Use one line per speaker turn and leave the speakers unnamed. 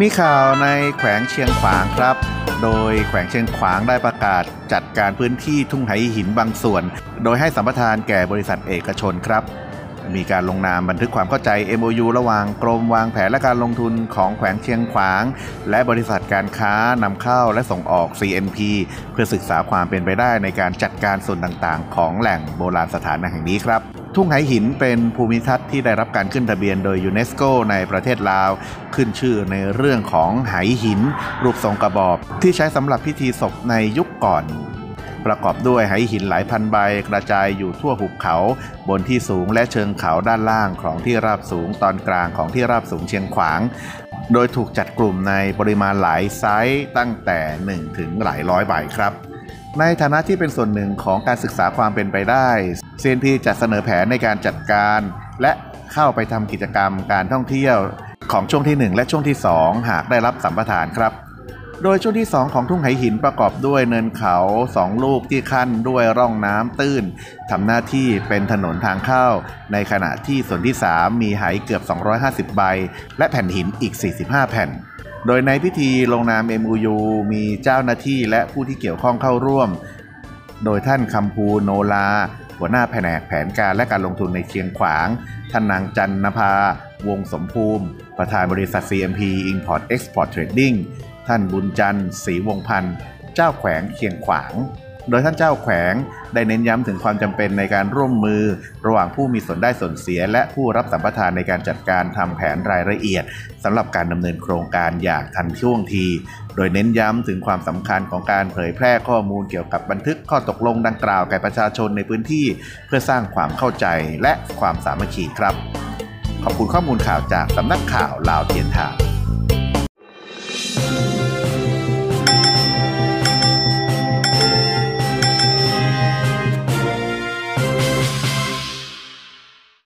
มีข่าวในแขวงเชียงขวางครับ โดยแขวงเชียงขวางได้ประกาศจัดการพื้นที่ทุ่งไหหินบางส่วน โดยให้สัมปทานแก่บริษัทเอกชนครับ มีการลงนามบันทึกความเข้าใจ MOU ระหว่างกรมวางแผนและการลงทุนของแขวงเชียงขวาง และบริษัทการค้านำเข้าและส่งออก CNP เพื่อศึกษาความเป็นไปได้ในการจัดการส่วนต่างๆ ของแหล่งโบราณสถานแห่งนี้ครับทุ่งไหหินเป็นภูมิทัศน์ที่ได้รับการขึ้นทะเบียนโดยยูเนสโกในประเทศลาว ขึ้นชื่อในเรื่องของไหหิน รูปทรงกระบอกที่ใช้สำหรับพิธีศพในยุคก่อน ประกอบด้วยไหหินหลายพันใบกระจายอยู่ทั่วหุบเขา บนที่สูงและเชิงเขาด้านล่างของที่ราบสูงตอนกลางของที่ราบสูงเชียงขวาง โดยถูกจัดกลุ่มในปริมาณหลายไซส์ตั้งแต่ 1 ถึงหลายร้อยใบครับในฐานะที่เป็นส่วนหนึ่งของการศึกษาความเป็นไปได้ CNP จัดเสนอแผนในการจัดการ และเข้าไปทำกิจกรรมการท่องเที่ยวของช่วงที่ 1 และช่วงที่ 2 หากได้รับสัมปทานครับ โดยช่วงที่ 2 ของทุ่งไหหินประกอบด้วยเนินเขา 2 ลูกที่ขั้นด้วยร่องน้ำตื้นทำหน้าที่เป็นถนนทางเข้า ในขณะที่ส่วนที่ 3 มีไหเกือบ 250 ใบ และแผ่นหินอีก 45 แผ่น โดยในพิธีลงนาม MOU มีเจ้าหน้าที่และผู้ที่เกี่ยวข้องเข้าร่วม โดยท่านคำภูโนลา หัวหน้าแผนกแผนการและการลงทุนในเชียงขวาง ท่านนางจันนภา วงสมภูมิ ประธานบริษัท CMP Import Export Trading ท่านบุญจันทร์ศรีวงพันธ์เจ้าแขวงเชียงขวาง โดยท่านเจ้าแขวงได้เน้นย้ำถึงความจำเป็นในการร่วมมือ ระหว่างผู้มีส่วนได้ส่วนเสีย และผู้รับสัมปทานในการจัดการทำแผนรายละเอียดสำหรับการดำเนินโครงการอย่างทันท่วงที โดยเน้นย้ำถึงความสำคัญของการเผยแพร่ข้อมูลเกี่ยวกับบันทึกข้อตกลงดังกล่าวแก่ประชาชนในพื้นที่ เพื่อสร้างความเข้าใจและความสามัคคีครับ ขอบคุณข้อมูลข่าวจากสำนักข่าวลาวเทียนทาม